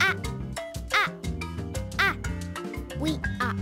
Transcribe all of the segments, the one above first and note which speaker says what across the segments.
Speaker 1: Ah, ah, ah. We are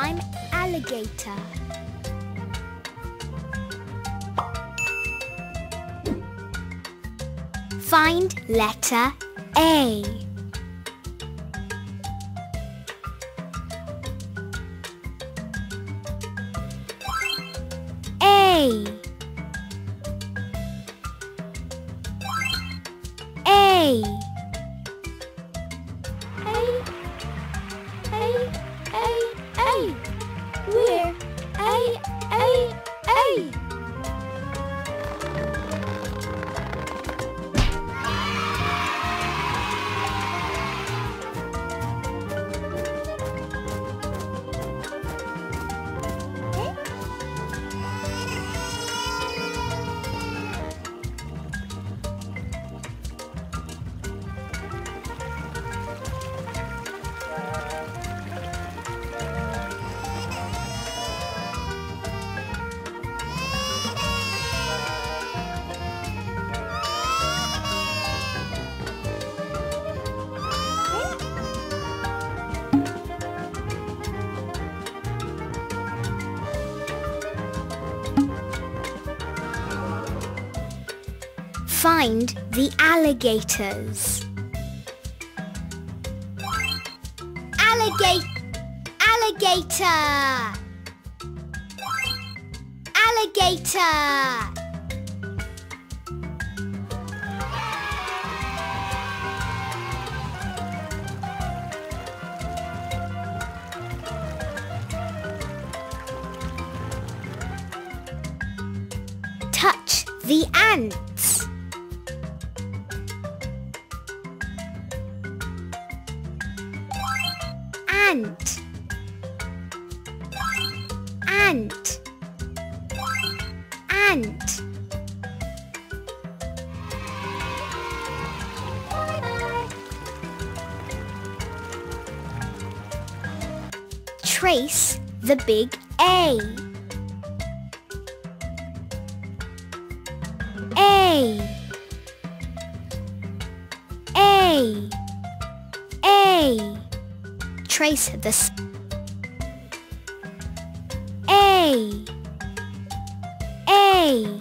Speaker 1: I'm alligator. Find letter A. A. A. Find the alligators. Alligator. Alligator. Alligator. Touch the ants. Ant. Ant. Ant. Trace the big A. A. A. A. Trace the A.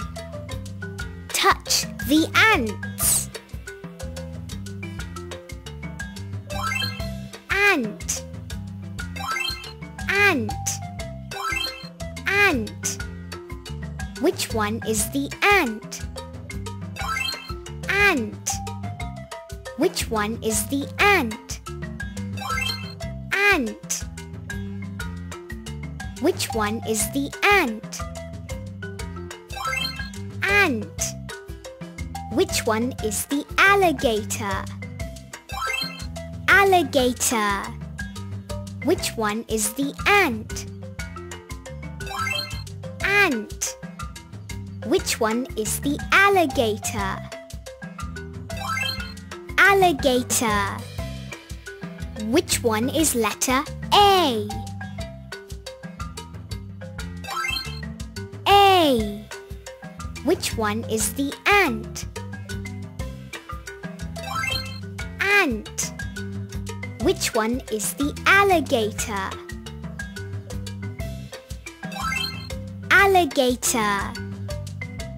Speaker 1: Touch the ants. Ant. Ant. Ant. Which one is the ant? Ant. Which one is the ant? Ant. Which one is the ant? Ant. Which one is the alligator? Alligator. Which one is the ant? Ant. Which one is the alligator? Alligator. Which one is letter A? A. Which one is the ant? Ant. Which one is the alligator? Alligator.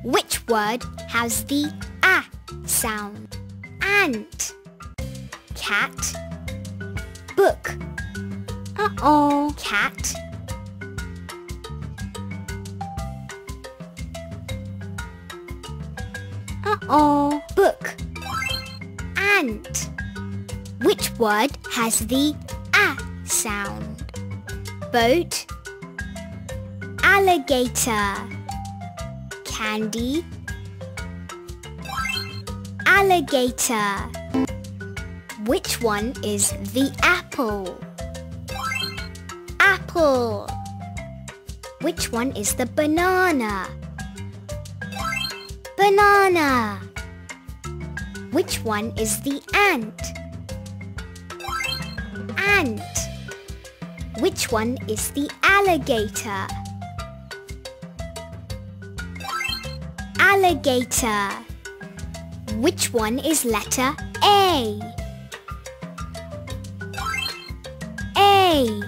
Speaker 1: Which word has the a sound? Ant. Cat. Book. Uh-oh. Cat. Uh-oh. Book. Ant. Which word has the a sound? Boat. Alligator. candy. Alligator. Which one is the apple? Apple. Which one is the banana? Banana. Which one is the ant? Ant. Which one is the alligator? Alligator. Which one is letter A?
Speaker 2: Excellent!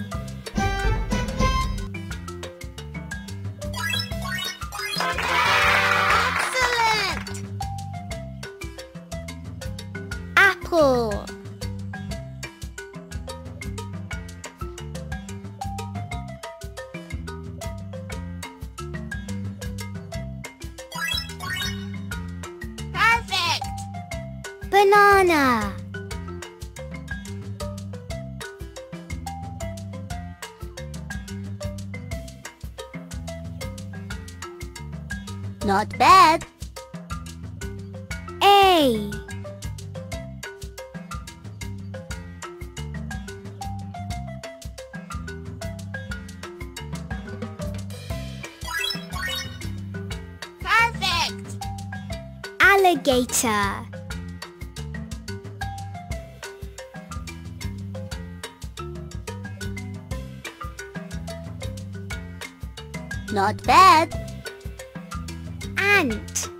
Speaker 1: Apple.
Speaker 2: Perfect!
Speaker 1: Banana.
Speaker 2: Not bad.
Speaker 1: A.
Speaker 2: Perfect!
Speaker 1: Alligator.
Speaker 2: Not bad.
Speaker 1: Ant.